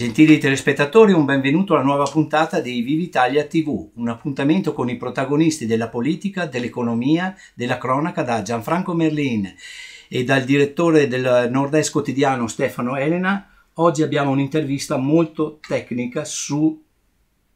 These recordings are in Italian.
Gentili telespettatori, un benvenuto alla nuova puntata di Vivi Italia TV, un appuntamento con i protagonisti della politica, dell'economia, della cronaca da Gianfranco Merlin e dal direttore del Nord-Est quotidiano Stefano Elena. Oggi abbiamo un'intervista molto tecnica su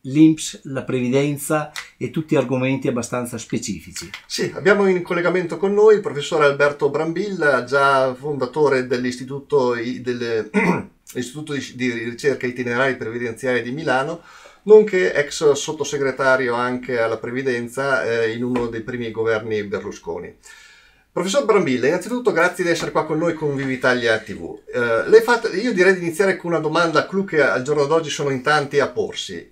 l'INPS, la previdenza e tutti argomenti abbastanza specifici. Sì, abbiamo in collegamento con noi il professore Alberto Brambilla, già fondatore dell'Istituto delle l'Istituto di, Ricerca Itinerari Previdenziali di Milano, nonché ex sottosegretario anche alla previdenza eh, in uno dei primi governi Berlusconi. Professor Brambilla, innanzitutto grazie di essere qua con noi con Vivitalia TV. Eh, fatto, io direi di iniziare con una domanda clou che al giorno d'oggi sono in tanti a porsi.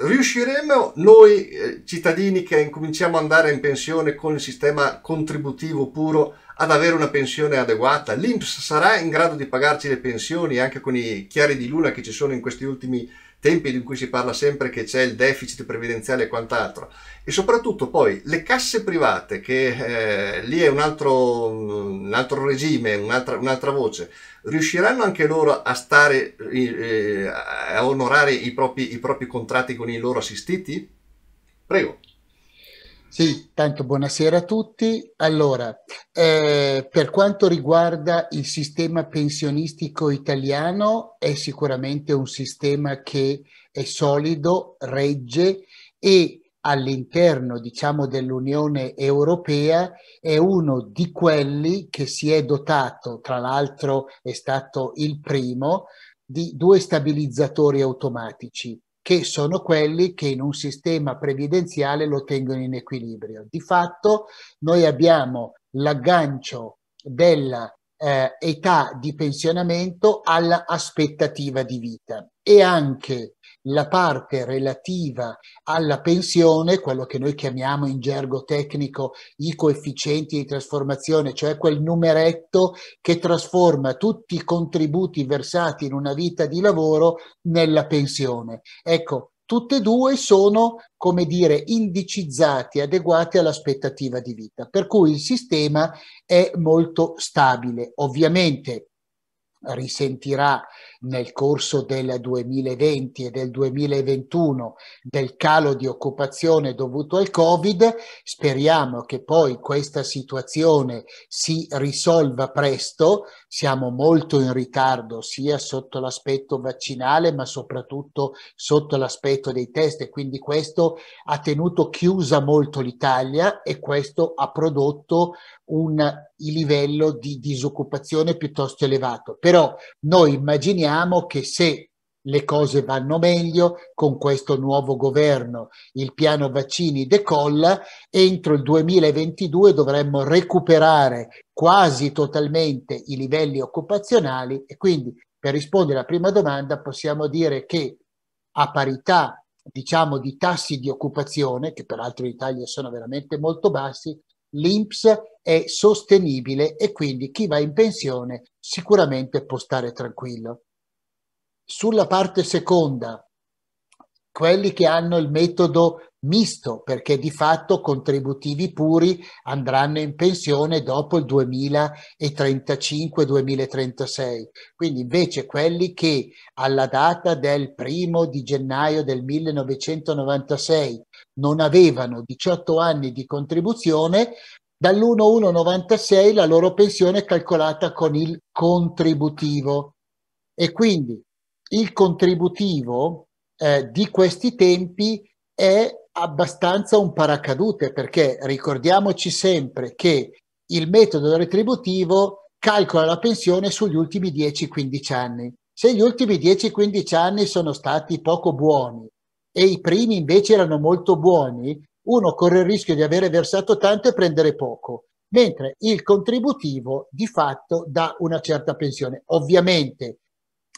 Riusciremo noi eh, cittadini che incominciamo ad andare in pensione con il sistema contributivo puro ad avere una pensione adeguata? L'INPS sarà in grado di pagarci le pensioni anche con i chiari di luna che ci sono in questi ultimi tempi in cui si parla sempre che c'è il deficit previdenziale e quant'altro? E soprattutto poi le casse private, che eh, lì è un altro, un altro regime, un'altra, un'altra voce, riusciranno anche loro a stare, eh, a onorare i propri, i propri contratti con i loro assistiti? Prego. Sì, tanto buonasera a tutti. Allora, eh, per quanto riguarda il sistema pensionistico italiano, è sicuramente un sistema che è solido, regge e all'interno, diciamo, dell'Unione Europea è uno di quelli che si è dotato, tra l'altro è stato il primo, di due stabilizzatori automatici che sono quelli che in un sistema previdenziale lo tengono in equilibrio. Di fatto noi abbiamo l'aggancio della eh, età di pensionamento all'aspettativa di vita e anche la parte relativa alla pensione, quello che noi chiamiamo in gergo tecnico i coefficienti di trasformazione, cioè quel numeretto che trasforma tutti i contributi versati in una vita di lavoro nella pensione. Ecco, tutte e due sono, come dire, indicizzati, adeguati all'aspettativa di vita, per cui il sistema è molto stabile. Ovviamente risentirà nel corso del 2020 e del 2021 del calo di occupazione dovuto al Covid. Speriamo che poi questa situazione si risolva presto. Siamo molto in ritardo sia sotto l'aspetto vaccinale ma soprattutto sotto l'aspetto dei test e quindi questo ha tenuto chiusa molto l'Italia e questo ha prodotto un livello di disoccupazione piuttosto elevato. Però noi immaginiamo che se le cose vanno meglio, con questo nuovo governo il piano vaccini decolla, entro il 2022 dovremmo recuperare quasi totalmente i livelli occupazionali e quindi per rispondere alla prima domanda possiamo dire che a parità diciamo di tassi di occupazione, che peraltro in Italia sono veramente molto bassi, l'INPS è sostenibile e quindi chi va in pensione sicuramente può stare tranquillo. Sulla parte seconda, quelli che hanno il metodo misto, perché di fatto contributivi puri andranno in pensione dopo il 2035-2036. Quindi invece quelli che alla data del primo di gennaio del 1996 non avevano 18 anni di contribuzione, dall'1196 la loro pensione è calcolata con il contributivo e quindi il contributivo eh, di questi tempi è abbastanza un paracadute perché ricordiamoci sempre che il metodo retributivo calcola la pensione sugli ultimi 10-15 anni. Se gli ultimi 10-15 anni sono stati poco buoni e i primi invece erano molto buoni, uno corre il rischio di avere versato tanto e prendere poco, mentre il contributivo di fatto dà una certa pensione. Ovviamente,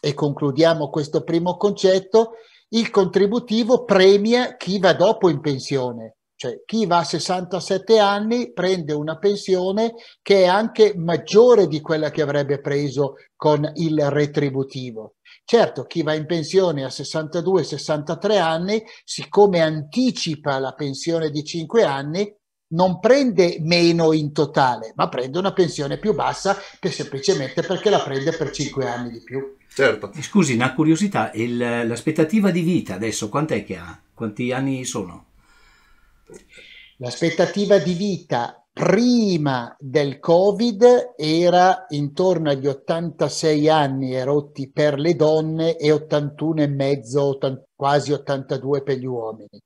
e concludiamo questo primo concetto, il contributivo premia chi va dopo in pensione, cioè chi va a 67 anni prende una pensione che è anche maggiore di quella che avrebbe preso con il retributivo. Certo, chi va in pensione a 62-63 anni, siccome anticipa la pensione di 5 anni, non prende meno in totale, ma prende una pensione più bassa per, semplicemente perché la prende per 5 anni di più. Certo. Scusi, una curiosità, il, l'aspettativa di vita adesso quant'è che ha? Quanti anni sono? L'aspettativa di vita prima del Covid era intorno agli 86 anni erotti per le donne e 81 e mezzo, quasi 82 per gli uomini.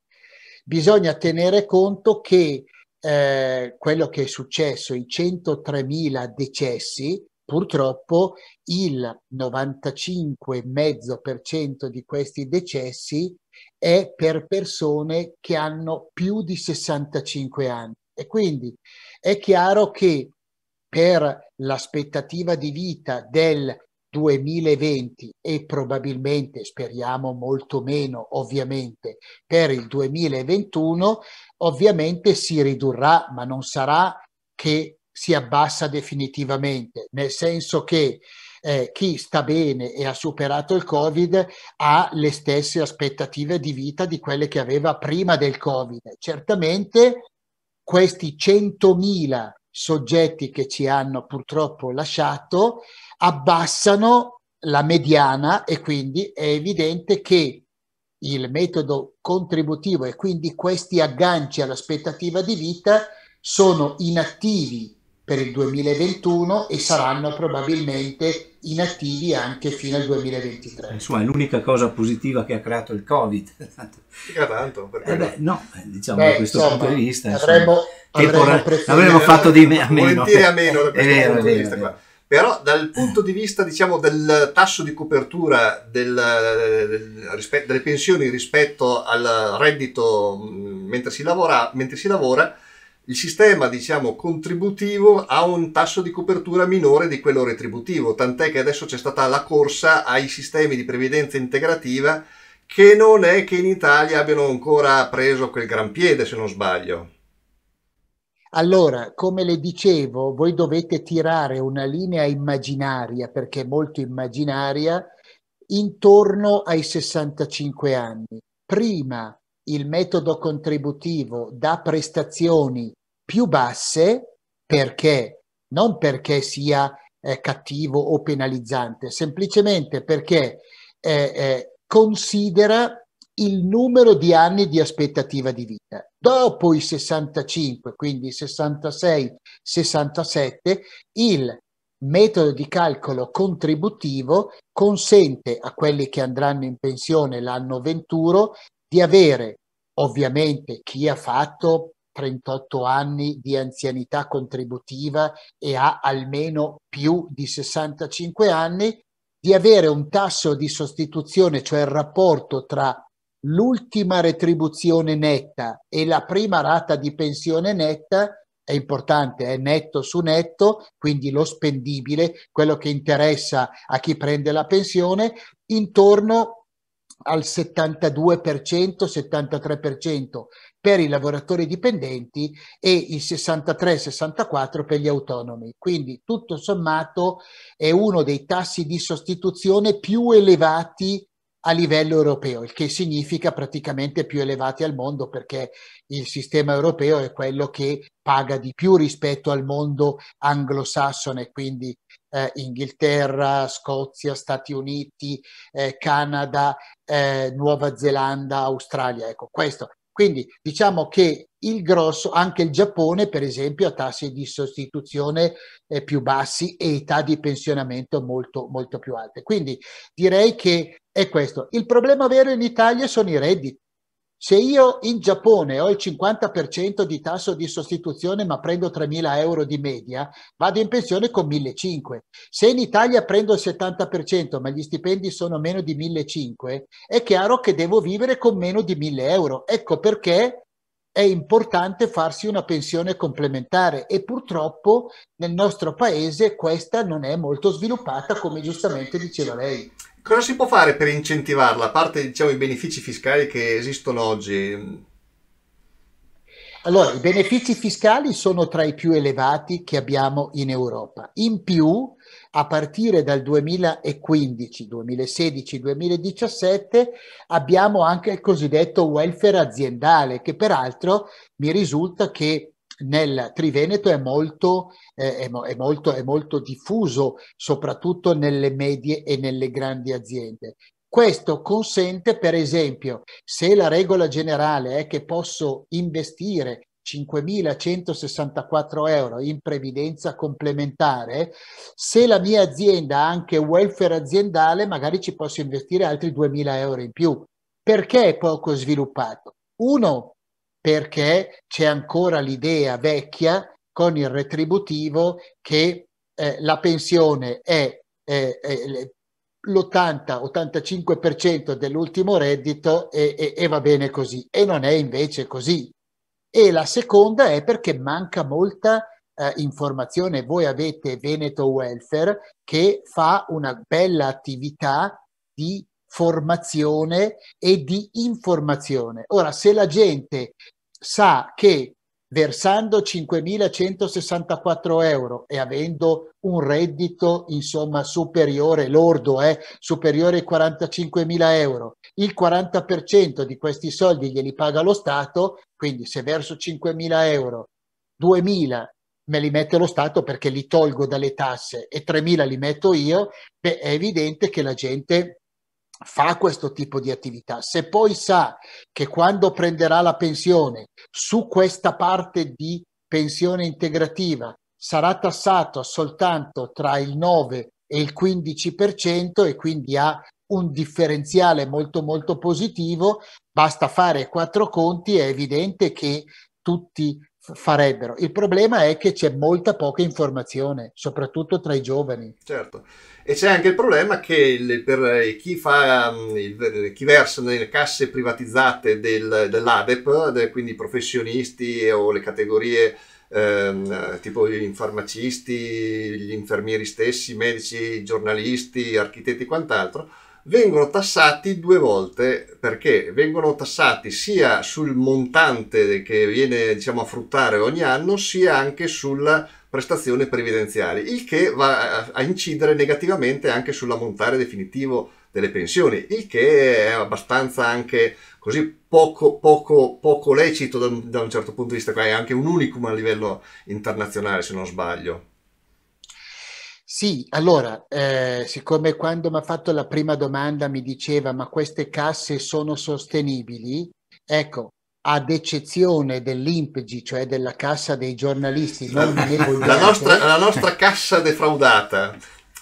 Bisogna tenere conto che eh, quello che è successo, i 103.000 decessi, purtroppo il 95,5% di questi decessi è per persone che hanno più di 65 anni. E quindi è chiaro che per l'aspettativa di vita del 2020 e probabilmente, speriamo molto meno ovviamente, per il 2021, ovviamente si ridurrà, ma non sarà che si abbassa definitivamente, nel senso che eh, chi sta bene e ha superato il Covid ha le stesse aspettative di vita di quelle che aveva prima del Covid. Certamente questi 100.000 soggetti che ci hanno purtroppo lasciato abbassano la mediana e quindi è evidente che il metodo contributivo e quindi questi agganci all'aspettativa di vita sono inattivi per il 2021 e saranno probabilmente inattivi anche fino al 2023. Insomma, è l'unica cosa positiva che ha creato il Covid. Mica tanto, perché eh beh, no, diciamo beh, da questo insomma, punto di vista, avremmo, insomma, avremmo, avremmo fatto di me, a meno. Volentieri a meno da questo vero, punto di vista qua. Però dal punto di vista diciamo, del tasso di copertura del, del, rispetto, delle pensioni rispetto al reddito mm, mentre si lavora, mentre si lavora il sistema diciamo, contributivo ha un tasso di copertura minore di quello retributivo, tant'è che adesso c'è stata la corsa ai sistemi di previdenza integrativa che non è che in Italia abbiano ancora preso quel gran piede, se non sbaglio. Allora, come le dicevo, voi dovete tirare una linea immaginaria, perché è molto immaginaria, intorno ai 65 anni. Prima il metodo contributivo dà prestazioni più basse perché non perché sia eh, cattivo o penalizzante, semplicemente perché eh, eh, considera il numero di anni di aspettativa di vita. Dopo i 65, quindi 66, 67, il metodo di calcolo contributivo consente a quelli che andranno in pensione l'anno 21 di avere ovviamente chi ha fatto 38 anni di anzianità contributiva e ha almeno più di 65 anni, di avere un tasso di sostituzione, cioè il rapporto tra l'ultima retribuzione netta e la prima rata di pensione netta, è importante, è netto su netto, quindi lo spendibile, quello che interessa a chi prende la pensione, intorno al 72%, 73% per i lavoratori dipendenti e il 63-64% per gli autonomi. Quindi tutto sommato è uno dei tassi di sostituzione più elevati a livello europeo, il che significa praticamente più elevati al mondo perché il sistema europeo è quello che paga di più rispetto al mondo anglosassone, quindi eh, Inghilterra, Scozia, Stati Uniti, eh, Canada, eh, Nuova Zelanda, Australia. Ecco, questo. Quindi diciamo che il grosso, anche il Giappone, per esempio, ha tassi di sostituzione eh, più bassi e età di pensionamento molto, molto più alte. Quindi direi che è questo. Il problema vero in Italia sono i redditi. Se io in Giappone ho il 50% di tasso di sostituzione ma prendo 3.000 euro di media, vado in pensione con 1.500. Se in Italia prendo il 70% ma gli stipendi sono meno di 1.500, è chiaro che devo vivere con meno di 1.000 euro. Ecco perché è importante farsi una pensione complementare e purtroppo nel nostro paese questa non è molto sviluppata come giustamente diceva lei. Cosa si può fare per incentivarla, a parte diciamo, i benefici fiscali che esistono oggi? Allora, i benefici fiscali sono tra i più elevati che abbiamo in Europa. In più, a partire dal 2015, 2016, 2017 abbiamo anche il cosiddetto welfare aziendale, che peraltro mi risulta che nel Triveneto è molto, eh, è, è, molto, è molto diffuso, soprattutto nelle medie e nelle grandi aziende. Questo consente, per esempio, se la regola generale è che posso investire 5.164 euro in previdenza complementare, se la mia azienda ha anche welfare aziendale, magari ci posso investire altri 2.000 euro in più. Perché è poco sviluppato? Uno, perché c'è ancora l'idea vecchia con il retributivo che eh, la pensione è eh, eh, l'80-85% dell'ultimo reddito e, e, e va bene così. E non è invece così e la seconda è perché manca molta eh, informazione. Voi avete Veneto Welfare che fa una bella attività di formazione e di informazione. Ora, se la gente sa che versando 5.164 euro e avendo un reddito insomma superiore, lordo, eh, superiore ai 45.000 euro, il 40% di questi soldi glieli paga lo Stato, quindi se verso 5.000 euro, 2.000 me li mette lo Stato perché li tolgo dalle tasse e 3.000 li metto io, beh, è evidente che la gente fa questo tipo di attività. Se poi sa che quando prenderà la pensione su questa parte di pensione integrativa sarà tassato soltanto tra il 9 e il 15% e quindi ha un differenziale molto molto positivo, basta fare quattro conti, è evidente che tutti farebbero. Il problema è che c'è molta poca informazione, soprattutto tra i giovani. Certo. E c'è anche il problema che per chi, fa, mm, chi versa nelle casse privatizzate del, dell'ADEP, quindi professionisti o le categorie ehm, tipo i farmacisti, gli infermieri stessi, i medici, giornalisti, architetti e quant'altro, vengono tassati due volte perché vengono tassati sia sul montante che viene diciamo, a fruttare ogni anno sia anche sulla prestazioni previdenziali, il che va a incidere negativamente anche sull'ammontare definitivo delle pensioni, il che è abbastanza anche così poco, poco, poco lecito da da un certo punto di vista, è anche un unicum a livello internazionale se non sbaglio. Sì, allora, eh, siccome quando mi ha fatto la prima domanda mi diceva ma queste casse sono sostenibili, ecco, ad eccezione dell'IMPGI, cioè della cassa dei giornalisti non la, nostra, la nostra cassa defraudata.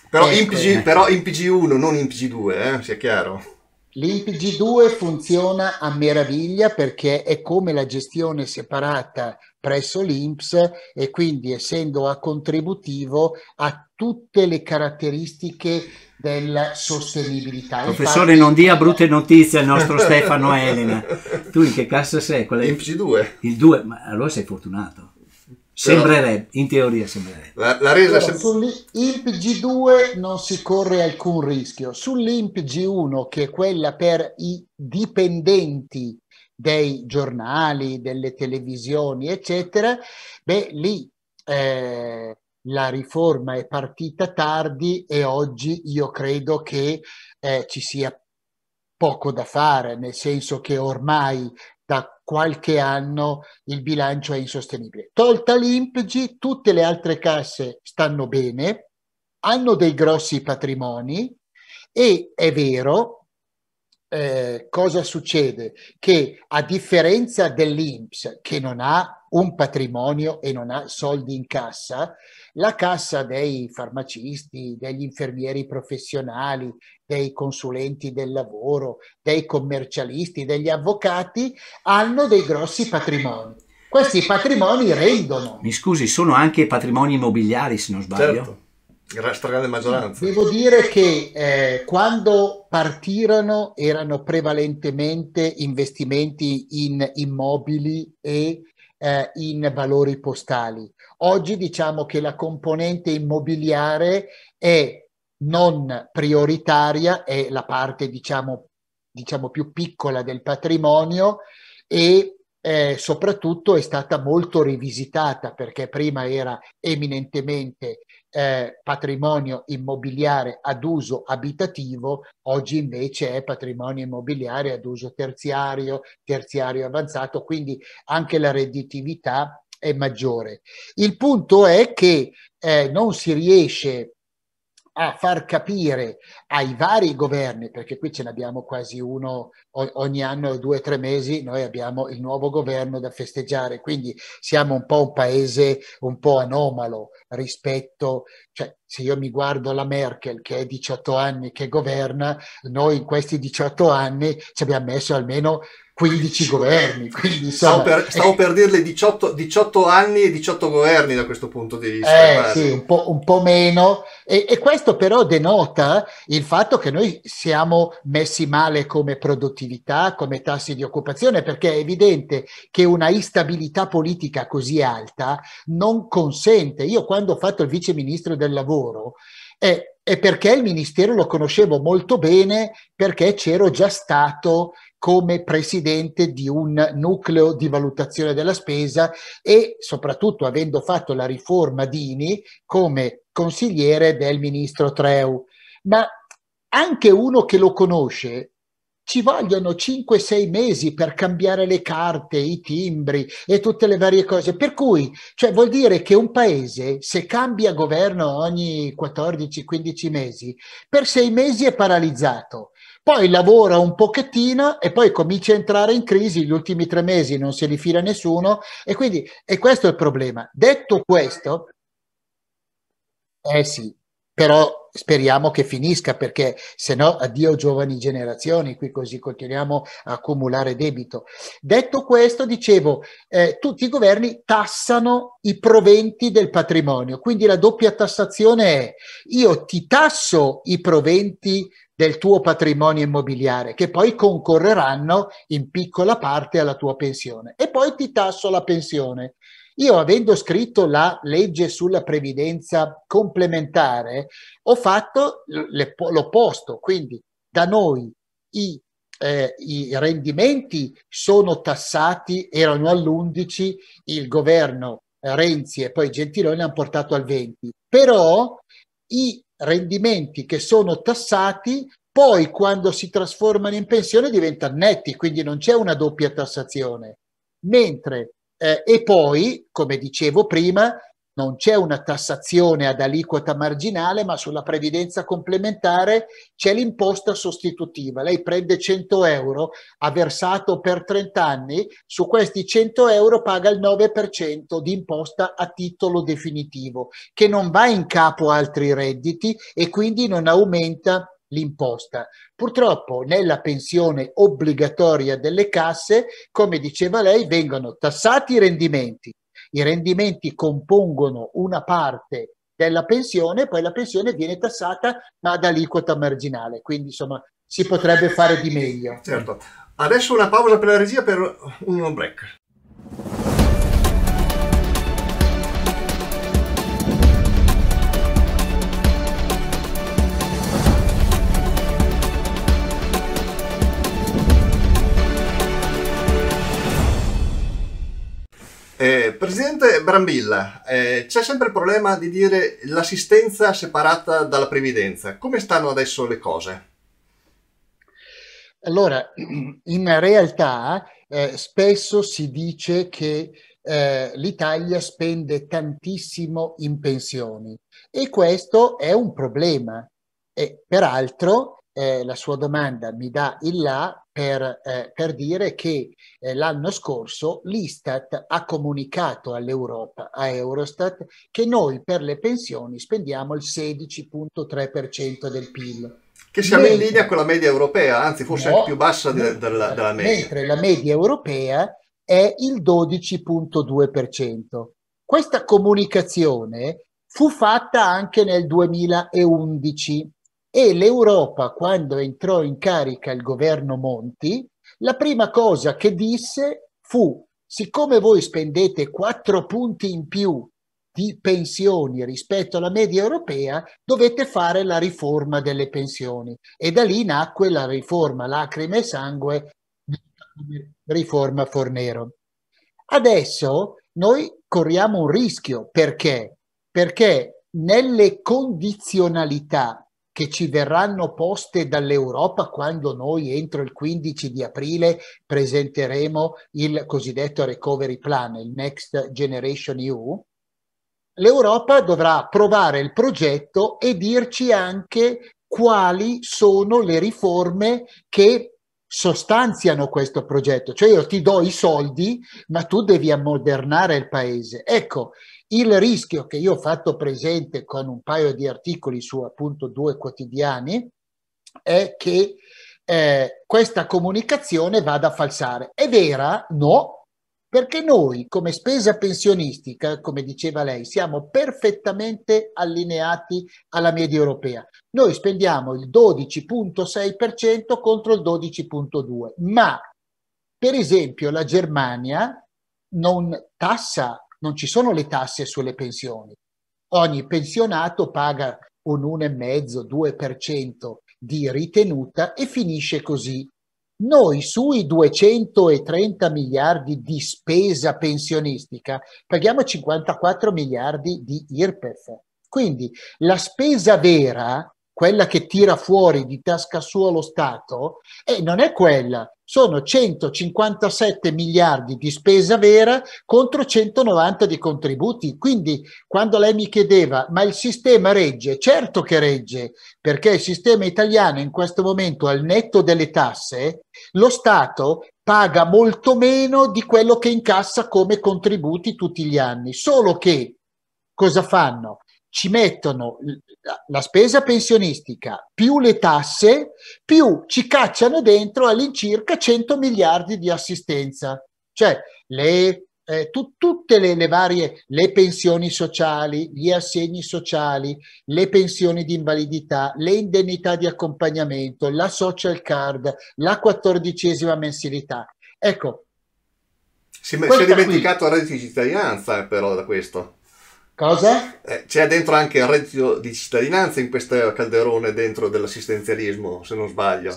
Però, ecco. IMPG, però IMPG 1, non IMPG 2, eh, sia chiaro. L'IMPG 2 funziona a meraviglia perché è come la gestione separata presso l'INPS e quindi essendo a contributivo ha tutte le caratteristiche della sostenibilità. Professore, Infatti, non dia brutte notizie al nostro Stefano Elena. Tu in che cassa sei? Quella IMPG 2. Il 2, ma allora sei fortunato. Sembrerebbe, in teoria sembrerebbe. La, la resa allora, sem- Sull'IMPG2 non si corre alcun rischio. Sull'IMPG1, che è quella per i dipendenti dei giornali, delle televisioni, eccetera, beh, lì eh, la riforma è partita tardi e oggi io credo che eh, ci sia poco da fare, nel senso che ormai da qualche anno il bilancio è insostenibile. Tolta l'IMPG, tutte le altre casse stanno bene, hanno dei grossi patrimoni e è vero, eh, cosa succede? Che a differenza dell'INPS che non ha un patrimonio e non ha soldi in cassa, la cassa dei farmacisti, degli infermieri professionali, dei consulenti del lavoro, dei commercialisti, degli avvocati hanno dei grossi patrimoni. Questi patrimoni rendono. Mi scusi, sono anche patrimoni immobiliari se non sbaglio. Certo. La stragrande maggioranza. Devo dire che eh, quando partirono erano prevalentemente investimenti in immobili e eh, in valori postali. Oggi diciamo che la componente immobiliare è non prioritaria, è la parte diciamo, diciamo più piccola del patrimonio e eh, soprattutto è stata molto rivisitata perché prima era eminentemente eh, patrimonio immobiliare ad uso abitativo, oggi invece è patrimonio immobiliare ad uso terziario, terziario avanzato, quindi anche la redditività è maggiore. Il punto è che eh, non si riesce a far capire ai vari governi, perché qui ce ne abbiamo quasi uno ogni anno, due o tre mesi, noi abbiamo il nuovo governo da festeggiare, quindi siamo un po' un paese un po' anomalo rispetto, cioè se io mi guardo la Merkel che è 18 anni che governa, noi in questi 18 anni ci abbiamo messo almeno 15 governi. Quindi, insomma, stavo, per, stavo per dirle 18, 18, anni e 18 governi da questo punto di vista. Eh, sì, un po', un po meno. E, e, questo però denota il fatto che noi siamo messi male come produttività, come tassi di occupazione, perché è evidente che una instabilità politica così alta non consente. Io quando ho fatto il vice ministro del lavoro, è, è perché il ministero lo conoscevo molto bene, perché c'ero già stato come presidente di un nucleo di valutazione della spesa e soprattutto avendo fatto la riforma Dini come consigliere del ministro Treu. Ma anche uno che lo conosce ci vogliono 5-6 mesi per cambiare le carte, i timbri e tutte le varie cose. Per cui, cioè, vuol dire che un paese, se cambia governo ogni 14-15 mesi, per sei mesi è paralizzato poi lavora un pochettino e poi comincia a entrare in crisi, gli ultimi tre mesi non si rifila nessuno e quindi e questo è il problema. Detto questo, eh sì, però speriamo che finisca perché se no addio giovani generazioni, qui così continuiamo a accumulare debito. Detto questo, dicevo, eh, tutti i governi tassano i proventi del patrimonio, quindi la doppia tassazione è io ti tasso i proventi del tuo patrimonio immobiliare, che poi concorreranno in piccola parte alla tua pensione. E poi ti tasso la pensione. Io, avendo scritto la legge sulla previdenza complementare, ho fatto l'opposto, quindi da noi i, eh, i rendimenti sono tassati, erano all'11, il governo Renzi e poi Gentiloni hanno portato al 20, però i rendimenti che sono tassati poi quando si trasformano in pensione diventano netti, quindi non c'è una doppia tassazione. Mentre, eh, e poi, come dicevo prima, non c'è una tassazione ad aliquota marginale, ma sulla previdenza complementare c'è l'imposta sostitutiva. Lei prende 100 euro, ha versato per 30 anni, su questi 100 euro paga il 9% di imposta a titolo definitivo, che non va in capo a altri redditi e quindi non aumenta l'imposta. Purtroppo nella pensione obbligatoria delle casse, come diceva lei, vengono tassati i rendimenti, i rendimenti compongono una parte della pensione, poi la pensione viene tassata ma ad aliquota marginale, quindi insomma si potrebbe fare di meglio. Certo. Adesso una pausa per la regia per un break. Eh, Presidente Brambilla, eh, c'è sempre il problema di dire l'assistenza separata dalla previdenza. Come stanno adesso le cose? Allora, in realtà eh, spesso si dice che eh, l'Italia spende tantissimo in pensioni e questo è un problema. E peraltro eh, la sua domanda mi dà il là per, eh, per dire che eh, l'anno scorso l'Istat ha comunicato all'Europa, a Eurostat, che noi per le pensioni spendiamo il 16.3% del PIL. Che siamo mentre, in linea con la media europea, anzi forse no, anche più bassa de, della, della media. Mentre la media europea è il 12.2%. Questa comunicazione fu fatta anche nel 2011 e l'Europa, quando entrò in carica il governo Monti, la prima cosa che disse fu, siccome voi spendete quattro punti in più di pensioni rispetto alla media europea, dovete fare la riforma delle pensioni. E da lì nacque la riforma lacrime e sangue, riforma Fornero. Adesso noi corriamo un rischio perché? Perché nelle condizionalità che ci verranno poste dall'Europa quando noi entro il 15 di aprile presenteremo il cosiddetto recovery plan, il Next Generation EU, l'Europa dovrà approvare il progetto e dirci anche quali sono le riforme che sostanziano questo progetto. Cioè io ti do i soldi, ma tu devi ammodernare il paese. Ecco, il rischio che io ho fatto presente con un paio di articoli su appunto due quotidiani è che eh, questa comunicazione vada a falsare. È vera? No, perché noi come spesa pensionistica, come diceva lei, siamo perfettamente allineati alla media europea. Noi spendiamo il 12.6% contro il 12.2%, ma per esempio la Germania non tassa non ci sono le tasse sulle pensioni. Ogni pensionato paga un 1,5-2% di ritenuta e finisce così. Noi sui 230 miliardi di spesa pensionistica paghiamo 54 miliardi di IRPEF. Quindi la spesa vera quella che tira fuori di tasca sua lo Stato, e non è quella, sono 157 miliardi di spesa vera contro 190 di contributi. Quindi quando lei mi chiedeva, ma il sistema regge? Certo che regge, perché il sistema italiano in questo momento al netto delle tasse, lo Stato paga molto meno di quello che incassa come contributi tutti gli anni, solo che cosa fanno? Ci mettono la spesa pensionistica più le tasse, più ci cacciano dentro all'incirca 100 miliardi di assistenza. Cioè le, eh, tu, tutte le, le, varie, le pensioni sociali, gli assegni sociali, le pensioni di invalidità, le indennità di accompagnamento, la social card, la quattordicesima mensilità. Ecco. Si, si è dimenticato il reddito di cittadinanza però da questo. Cosa? Eh, c'è dentro anche il reddito di cittadinanza in questo calderone dentro dell'assistenzialismo, se non sbaglio.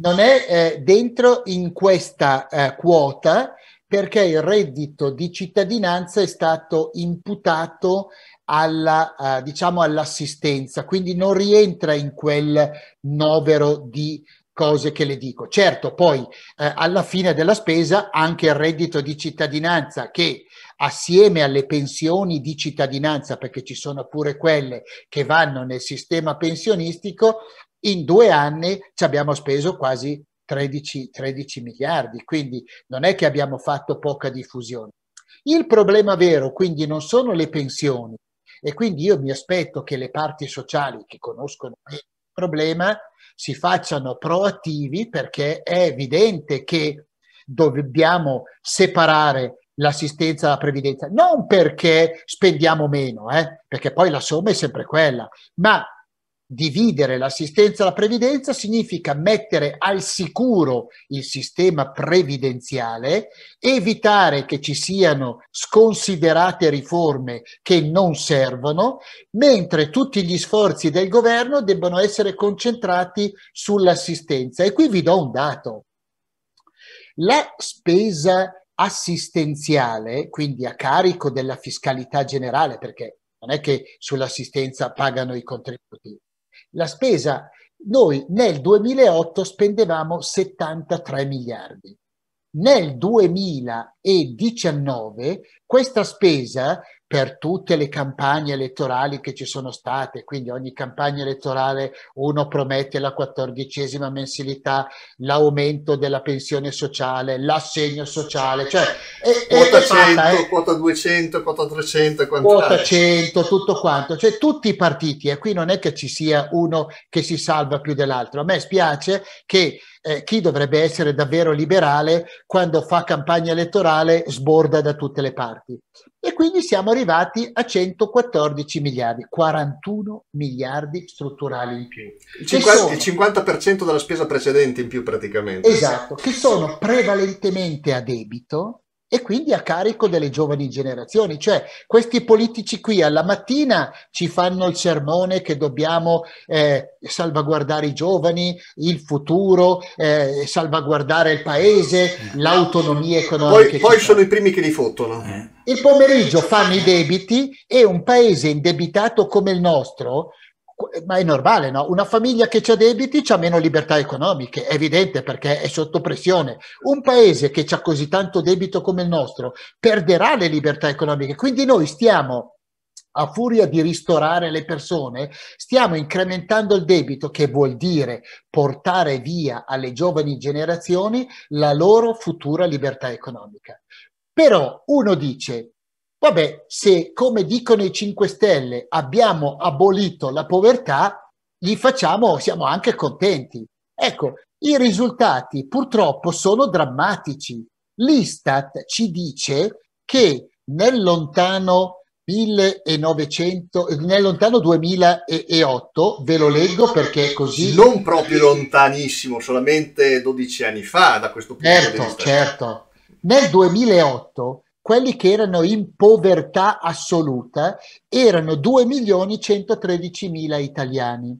Non è eh, dentro in questa eh, quota perché il reddito di cittadinanza è stato imputato alla, uh, diciamo all'assistenza, quindi non rientra in quel novero di cose che le dico. Certo, poi eh, alla fine della spesa anche il reddito di cittadinanza che assieme alle pensioni di cittadinanza, perché ci sono pure quelle che vanno nel sistema pensionistico, in due anni ci abbiamo speso quasi 13, 13 miliardi, quindi non è che abbiamo fatto poca diffusione. Il problema vero quindi non sono le pensioni e quindi io mi aspetto che le parti sociali che conoscono il problema si facciano proattivi perché è evidente che dobbiamo separare l'assistenza alla previdenza, non perché spendiamo meno, eh, perché poi la somma è sempre quella, ma dividere l'assistenza alla previdenza significa mettere al sicuro il sistema previdenziale, evitare che ci siano sconsiderate riforme che non servono, mentre tutti gli sforzi del governo debbono essere concentrati sull'assistenza. E qui vi do un dato. La spesa assistenziale, quindi a carico della fiscalità generale, perché non è che sull'assistenza pagano i contributi. La spesa, noi nel 2008 spendevamo 73 miliardi. Nel 2019 questa spesa per tutte le campagne elettorali che ci sono state, quindi ogni campagna elettorale uno promette la quattordicesima mensilità, l'aumento della pensione sociale, l'assegno sociale, cioè è, quota è 100, fatta, eh? quota 200, quota 300, quota 100, tutto quanto, cioè tutti i partiti e qui non è che ci sia uno che si salva più dell'altro. A me spiace che eh, chi dovrebbe essere davvero liberale quando fa campagna elettorale sborda da tutte le parti e quindi siamo arrivati a 114 miliardi, 41 miliardi strutturali in più. Il 50%, sono, il 50% della spesa precedente in più praticamente. Esatto, che sono prevalentemente a debito e quindi a carico delle giovani generazioni. Cioè, questi politici qui alla mattina ci fanno il sermone che dobbiamo eh, salvaguardare i giovani, il futuro, eh, salvaguardare il paese, l'autonomia economica. Poi, poi sono i primi che li fottono. Eh. Il pomeriggio fanno i debiti e un paese indebitato come il nostro ma è normale, no? Una famiglia che ha debiti ha meno libertà economiche, è evidente perché è sotto pressione. Un paese che ha così tanto debito come il nostro perderà le libertà economiche. Quindi noi stiamo a furia di ristorare le persone, stiamo incrementando il debito, che vuol dire portare via alle giovani generazioni la loro futura libertà economica. Però uno dice, vabbè, se come dicono i 5 Stelle abbiamo abolito la povertà, gli facciamo, siamo anche contenti. Ecco, i risultati purtroppo sono drammatici. L'Istat ci dice che nel lontano 1900, nel lontano 2008, ve lo leggo perché è così. Non proprio lontanissimo, solamente 12 anni fa da questo punto certo, di vista. Certo, nel 2008 quelli che erano in povertà assoluta erano 2 milioni 113 mila italiani.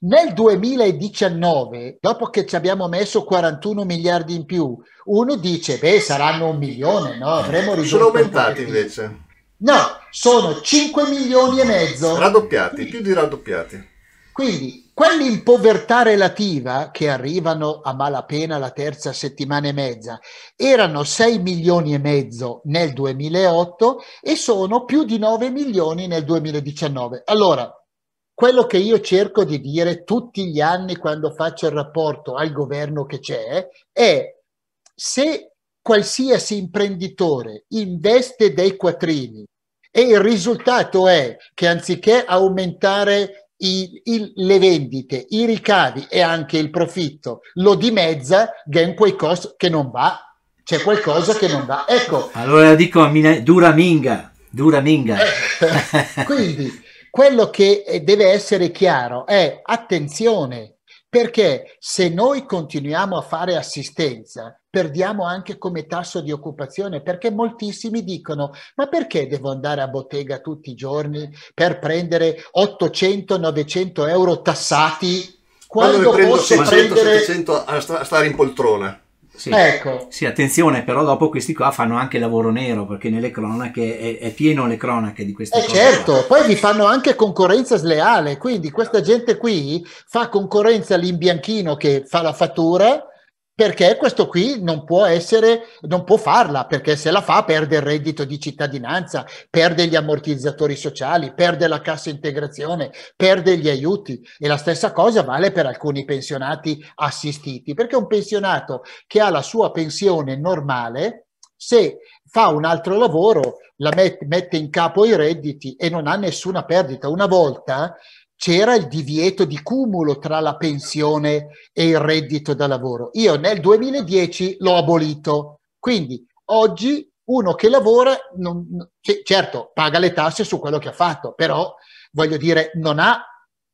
Nel 2019, dopo che ci abbiamo messo 41 miliardi in più, uno dice, beh, saranno un milione, no? Avremo ridotto. Sono aumentati invece. No, sono 5 milioni e mezzo. Raddoppiati, più di raddoppiati. Quindi quelli in povertà relativa, che arrivano a malapena la terza settimana e mezza, erano 6 milioni e mezzo nel 2008 e sono più di 9 milioni nel 2019. Allora, quello che io cerco di dire tutti gli anni quando faccio il rapporto al governo che c'è è se qualsiasi imprenditore investe dei quattrini e il risultato è che anziché aumentare i, i, le vendite, i ricavi e anche il profitto lo dimezza, gen qualcosa che non va, c'è qualcosa che non va. Ecco. Allora dico dura minga, dura minga. Quindi quello che deve essere chiaro è attenzione, perché se noi continuiamo a fare assistenza, perdiamo anche come tasso di occupazione, perché moltissimi dicono ma perché devo andare a bottega tutti i giorni per prendere 800-900 euro tassati quando, quando posso 600, prendere... 700 a stare in poltrona? Sì. Ecco. sì, attenzione, però dopo questi qua fanno anche lavoro nero perché nelle cronache è, è pieno le cronache di queste eh cose. Certo, poi vi fanno anche concorrenza sleale, quindi questa gente qui fa concorrenza all'imbianchino che fa la fattura perché questo qui non può essere, non può farla, perché se la fa perde il reddito di cittadinanza, perde gli ammortizzatori sociali, perde la cassa integrazione, perde gli aiuti e la stessa cosa vale per alcuni pensionati assistiti, perché un pensionato che ha la sua pensione normale, se fa un altro lavoro, la mette, mette in capo i redditi e non ha nessuna perdita. Una volta c'era il divieto di cumulo tra la pensione e il reddito da lavoro. Io nel 2010 l'ho abolito, quindi oggi uno che lavora, non, certo, paga le tasse su quello che ha fatto, però voglio dire, non ha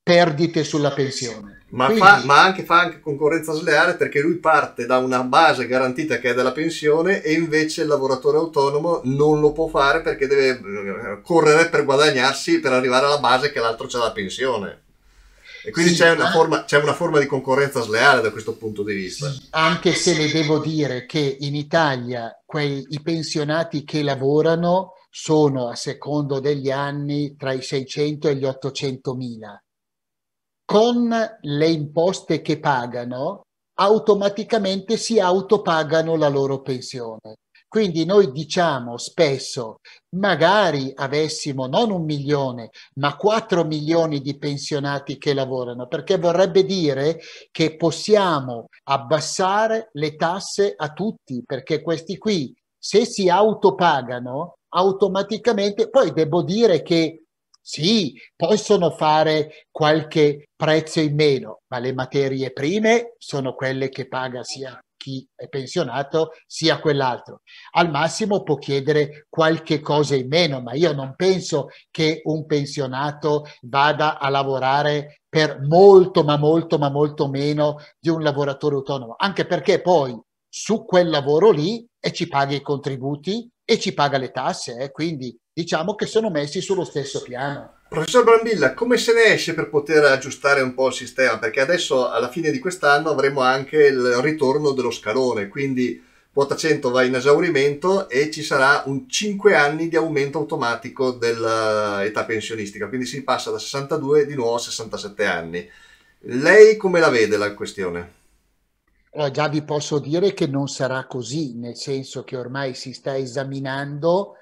perdite sulla pensione. Ma, Quindi, fa, ma anche, fa anche concorrenza sleale perché lui parte da una base garantita che è della pensione e invece il lavoratore autonomo non lo può fare perché deve eh, correre per guadagnarsi per arrivare alla base che l'altro c'ha la pensione. E quindi sì, c'è, una forma, c'è, una forma, di concorrenza sleale da questo punto di vista. Sì, anche se le devo dire che in Italia quei, i pensionati che lavorano sono a secondo degli anni tra i 600 e gli 800 mila con le imposte che pagano, automaticamente si autopagano la loro pensione. Quindi noi diciamo spesso, magari avessimo non un milione, ma 4 milioni di pensionati che lavorano, perché vorrebbe dire che possiamo abbassare le tasse a tutti, perché questi qui, se si autopagano, automaticamente, poi devo dire che sì, possono fare qualche prezzo in meno, ma le materie prime sono quelle che paga sia chi è pensionato sia quell'altro. Al massimo può chiedere qualche cosa in meno, ma io non penso che un pensionato vada a lavorare per molto, ma molto, ma molto meno di un lavoratore autonomo, anche perché poi su quel lavoro lì e ci paga i contributi e ci paga le tasse, eh? quindi diciamo che sono messi sullo stesso piano. Professor Brambilla, come se ne esce per poter aggiustare un po' il sistema? Perché adesso alla fine di quest'anno avremo anche il ritorno dello scalone, quindi quota 100 va in esaurimento e ci sarà un 5 anni di aumento automatico dell'età pensionistica, quindi si passa da 62 di nuovo a 67 anni. Lei come la vede la questione? Allora, già vi posso dire che non sarà così, nel senso che ormai si sta esaminando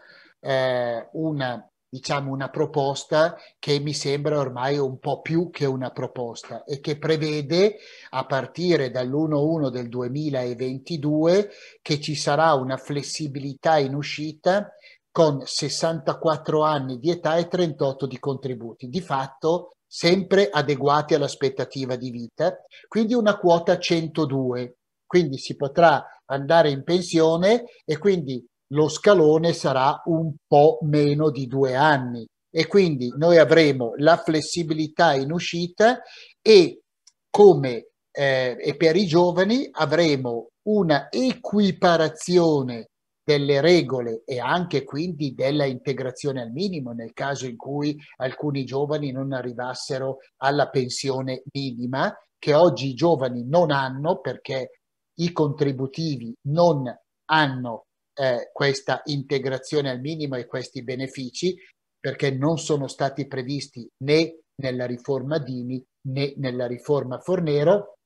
eh, una diciamo una proposta che mi sembra ormai un po' più che una proposta e che prevede a partire dall'1-1 del 2022 che ci sarà una flessibilità in uscita con 64 anni di età e 38 di contributi, di fatto sempre adeguati all'aspettativa di vita, quindi una quota 102, quindi si potrà andare in pensione e quindi lo scalone sarà un po' meno di due anni. E quindi noi avremo la flessibilità in uscita e come eh, e per i giovani avremo una equiparazione delle regole e anche quindi della integrazione al minimo nel caso in cui alcuni giovani non arrivassero alla pensione minima che oggi i giovani non hanno perché i contributivi non hanno eh, questa integrazione al minimo e questi benefici perché non sono stati previsti né nella riforma Dini né nella riforma Fornero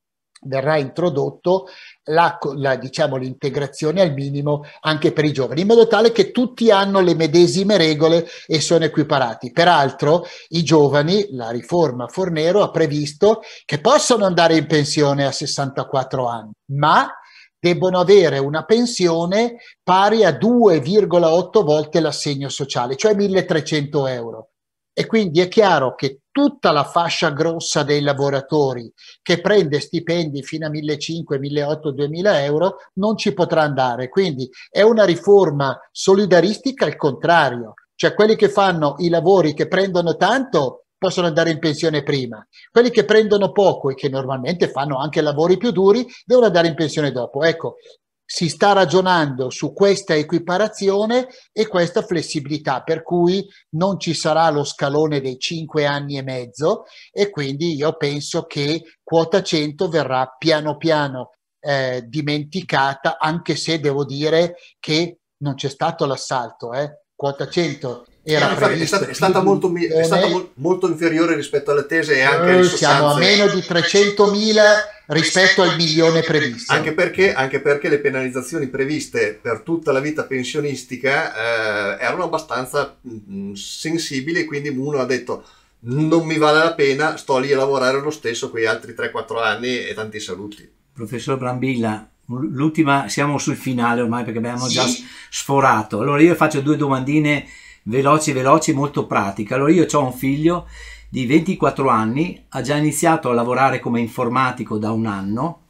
verrà introdotto la, la, diciamo, l'integrazione al minimo anche per i giovani, in modo tale che tutti hanno le medesime regole e sono equiparati. Peraltro i giovani, la riforma Fornero ha previsto che possono andare in pensione a 64 anni, ma debbono avere una pensione pari a 2,8 volte l'assegno sociale, cioè 1300 euro. E quindi è chiaro che tutta la fascia grossa dei lavoratori che prende stipendi fino a 1.500, 1.800, 2.000 euro non ci potrà andare. Quindi è una riforma solidaristica al contrario, cioè quelli che fanno i lavori che prendono tanto possono andare in pensione prima. Quelli che prendono poco e che normalmente fanno anche lavori più duri devono andare in pensione dopo. Ecco, si sta ragionando su questa equiparazione e questa flessibilità, per cui non ci sarà lo scalone dei cinque anni e mezzo e quindi io penso che quota 100 verrà piano piano eh, dimenticata, anche se devo dire che non c'è stato l'assalto. Eh. Quota 100 era eh, è, stata, è stata, molto, è stata molto, inferiore rispetto alle tese e anche alle Siamo a meno di 300.000 rispetto al milione previsto. Anche perché, anche perché, le penalizzazioni previste per tutta la vita pensionistica eh, erano abbastanza mh, mm, sensibili, quindi uno ha detto non mi vale la pena, sto lì a lavorare lo stesso quei altri 3-4 anni e tanti saluti. Professor Brambilla, l'ultima, siamo sul finale ormai perché abbiamo sì. già sforato. Allora io faccio due domandine veloci, veloci, molto pratiche. Allora io ho un figlio di 24 anni, ha già iniziato a lavorare come informatico da un anno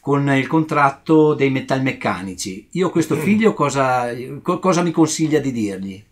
con il contratto dei metalmeccanici. Io questo mm. figlio cosa, cosa mi consiglia di dirgli?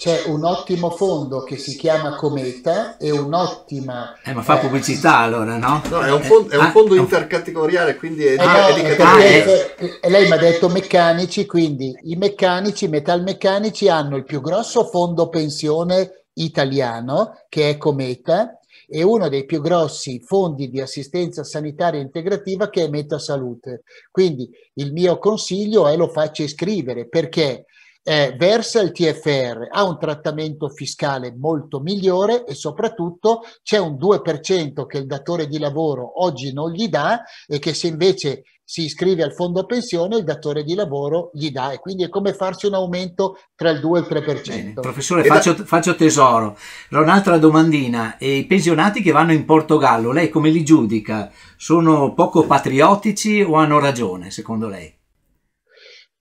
C'è un ottimo fondo che si chiama Cometa e un'ottima... Eh, ma fa eh, pubblicità allora, no? No, è un fondo, è un ah, fondo intercategoriale, quindi è, eh, no, è di categoria. Eh, lei mi ha detto meccanici, quindi i meccanici, i metalmeccanici hanno il più grosso fondo pensione italiano, che è Cometa, e uno dei più grossi fondi di assistenza sanitaria integrativa che è Metasalute. Quindi il mio consiglio è lo faccia iscrivere perché eh, versa il TFR, ha un trattamento fiscale molto migliore e soprattutto c'è un 2% che il datore di lavoro oggi non gli dà e che se invece si iscrive al fondo pensione il datore di lavoro gli dà e quindi è come farsi un aumento tra il 2 e il 3%. Bene, professore, faccio, faccio, tesoro. un'altra domandina, e i pensionati che vanno in Portogallo, lei come li giudica? Sono poco patriottici o hanno ragione secondo lei?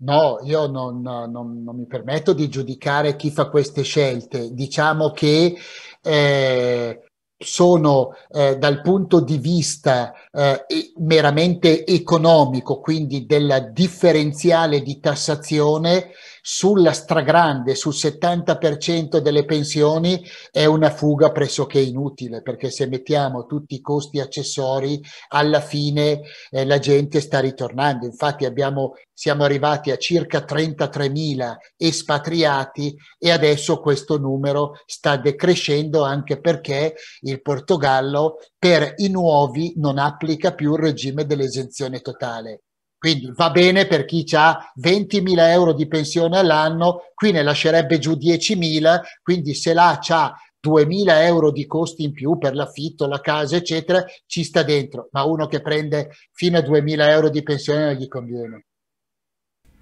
No, io non, non, non, mi permetto di giudicare chi fa queste scelte. Diciamo che eh, sono eh, dal punto di vista eh, meramente economico, quindi della differenziale di tassazione, sulla stragrande, sul 70% delle pensioni è una fuga pressoché inutile, perché se mettiamo tutti i costi accessori, alla fine eh, la gente sta ritornando. Infatti abbiamo, siamo arrivati a circa 33.000 espatriati e adesso questo numero sta decrescendo anche perché il Portogallo per i nuovi non applica più il regime dell'esenzione totale Quindi va bene per chi ha 20.000 euro di pensione all'anno, qui ne lascerebbe giù 10.000, quindi se là c'ha 2.000 euro di costi in più per l'affitto, la casa, eccetera, ci sta dentro, ma uno che prende fino a 2.000 euro di pensione non gli conviene.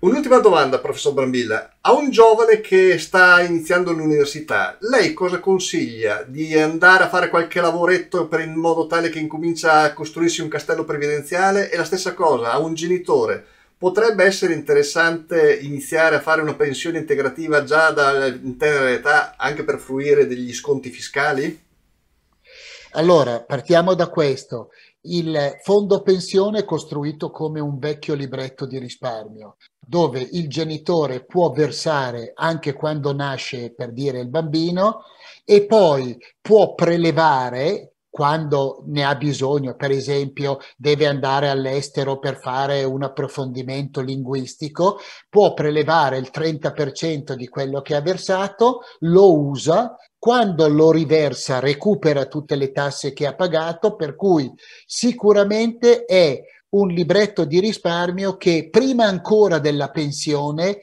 Un'ultima domanda, professor Brambilla. A un giovane che sta iniziando l'università, lei cosa consiglia? Di andare a fare qualche lavoretto per in modo tale che incomincia a costruirsi un castello previdenziale? E la stessa cosa, a un genitore, potrebbe essere interessante iniziare a fare una pensione integrativa già da tenera età, anche per fruire degli sconti fiscali? Allora, partiamo da questo. Il fondo pensione è costruito come un vecchio libretto di risparmio, dove il genitore può versare anche quando nasce, per dire, il bambino, e poi può prelevare quando ne ha bisogno, per esempio deve andare all'estero per fare un approfondimento linguistico, può prelevare il 30% di quello che ha versato, lo usa, quando lo riversa recupera tutte le tasse che ha pagato, per cui sicuramente è un libretto di risparmio che prima ancora della pensione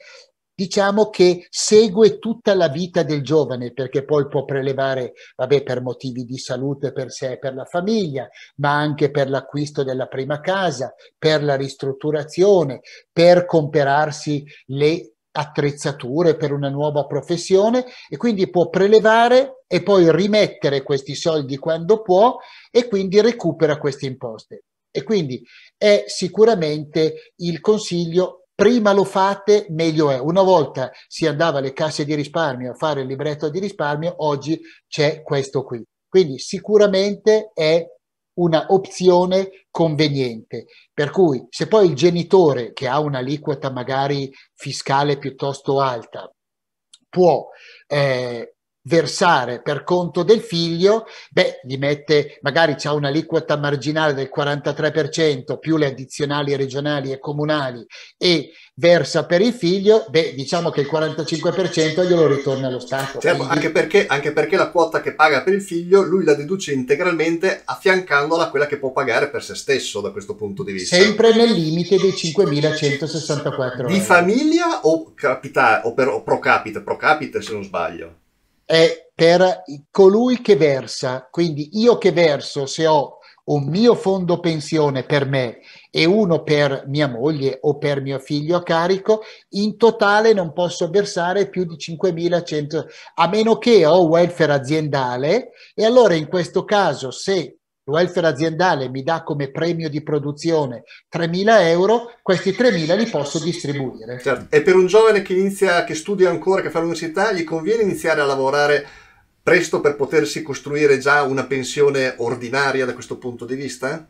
diciamo che segue tutta la vita del giovane perché poi può prelevare, vabbè, per motivi di salute per sé e per la famiglia, ma anche per l'acquisto della prima casa, per la ristrutturazione, per comperarsi le attrezzature per una nuova professione e quindi può prelevare e poi rimettere questi soldi quando può e quindi recupera queste imposte. E quindi è sicuramente il consiglio prima lo fate, meglio è. Una volta si andava alle casse di risparmio a fare il libretto di risparmio, oggi c'è questo qui. Quindi sicuramente è una opzione conveniente. Per cui se poi il genitore che ha un'aliquota magari fiscale piuttosto alta può eh, versare per conto del figlio, beh, gli mette, magari c'è un'aliquota marginale del 43% più le addizionali regionali e comunali e versa per il figlio, beh, diciamo che il 45% glielo ritorna allo Stato. Certo, Quindi... anche, perché, anche perché la quota che paga per il figlio lui la deduce integralmente affiancandola a quella che può pagare per se stesso da questo punto di vista. Sempre nel limite dei 5.164 euro. Di famiglia o, capita, o, per, o pro capite? Pro capite se non sbaglio è per colui che versa, quindi io che verso se ho un mio fondo pensione per me e uno per mia moglie o per mio figlio a carico, in totale non posso versare più di 5.100, a meno che ho welfare aziendale. E allora in questo caso se il welfare aziendale mi dà come premio di produzione 3.000 euro, questi 3.000 li posso distribuire. Certo. E per un giovane che inizia, che studia ancora, che fa l'università, gli conviene iniziare a lavorare presto per potersi costruire già una pensione ordinaria da questo punto di vista?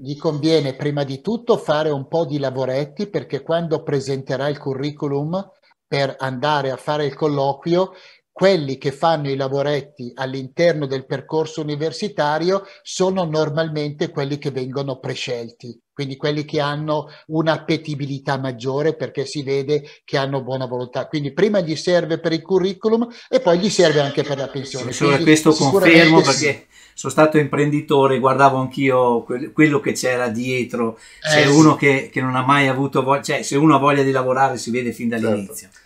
Gli conviene prima di tutto fare un po' di lavoretti perché quando presenterà il curriculum per andare a fare il colloquio quelli che fanno i lavoretti all'interno del percorso universitario sono normalmente quelli che vengono prescelti, quindi quelli che hanno un'appetibilità maggiore perché si vede che hanno buona volontà. Quindi prima gli serve per il curriculum e poi gli serve anche per la pensione. Solo questo confermo perché sono stato imprenditore, guardavo anch'io quello che c'era dietro, c'è eh, uno che, che, non ha mai avuto voglia, cioè se uno ha voglia di lavorare si vede fin dall'inizio. Certo.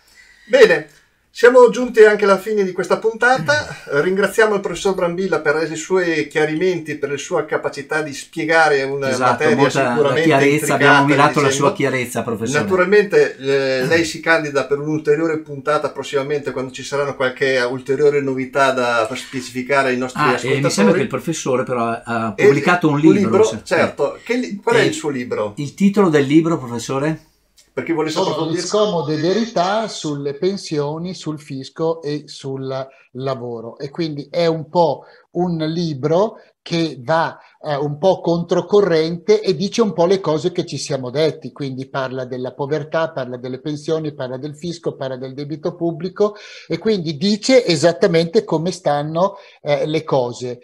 Bene, siamo giunti anche alla fine di questa puntata. Ringraziamo il professor Brambilla per i suoi chiarimenti, per la sua capacità di spiegare una esatto, materia sicuramente chiarezza, abbiamo mirato la sua chiarezza, professore. Naturalmente eh, lei si candida per un'ulteriore puntata prossimamente quando ci saranno qualche ulteriore novità da specificare ai nostri ah, ascoltatori. mi sembra che il professore però ha pubblicato un libro. Un libro certo. Che, qual è il suo libro? Il titolo del libro, professore? Per chi vuole sono le scomode verità sulle pensioni, sul fisco e sul lavoro. E quindi è un po' un libro che va eh, un po' controcorrente e dice un po' le cose che ci siamo detti, quindi parla della povertà, parla delle pensioni, parla del fisco, parla del debito pubblico e quindi dice esattamente come stanno eh, le cose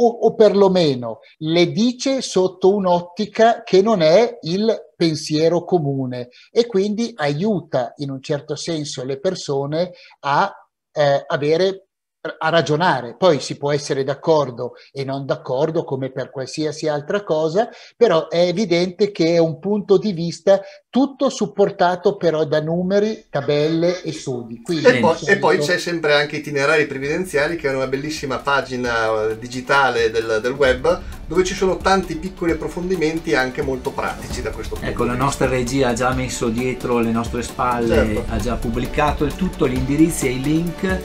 o, o perlomeno le dice sotto un'ottica che non è il pensiero comune e quindi aiuta in un certo senso le persone a eh, avere a ragionare. Poi si può essere d'accordo e non d'accordo come per qualsiasi altra cosa, però è evidente che è un punto di vista tutto supportato però da numeri, tabelle e studi. Quindi, e, poi, e, poi, c'è sempre anche itinerari previdenziali che è una bellissima pagina eh, digitale del, del, web dove ci sono tanti piccoli approfondimenti anche molto pratici da questo punto ecco la nostra regia ha già messo dietro le nostre spalle certo. ha già pubblicato il tutto gli indirizzi e i link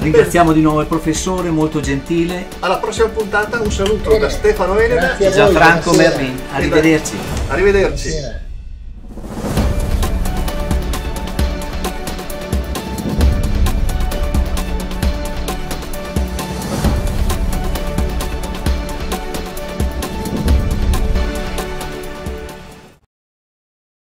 ringraziamo di nuovo il professore molto gentile. Alla prossima puntata un saluto da Stefano Elena e Gianfranco Merlin. Arrivederci. Arrivederci